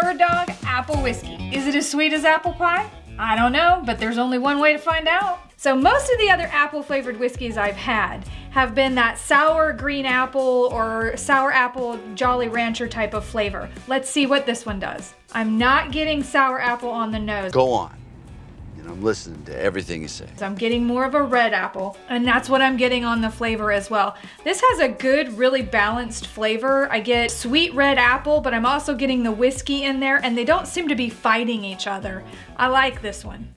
Bird Dog Apple Whiskey. Is it as sweet as apple pie? I don't know, but there's only one way to find out. So most of the other apple flavored whiskeys I've had have been that sour green apple or sour apple Jolly Rancher type of flavor. Let's see what this one does. I'm not getting sour apple on the nose. Go on. Know, I'm listening to everything you say. So I'm getting more of a red apple, and that's what I'm getting on the flavor as well. This has a good, really balanced flavor. I get sweet red apple, but I'm also getting the whiskey in there, and they don't seem to be fighting each other. I like this one.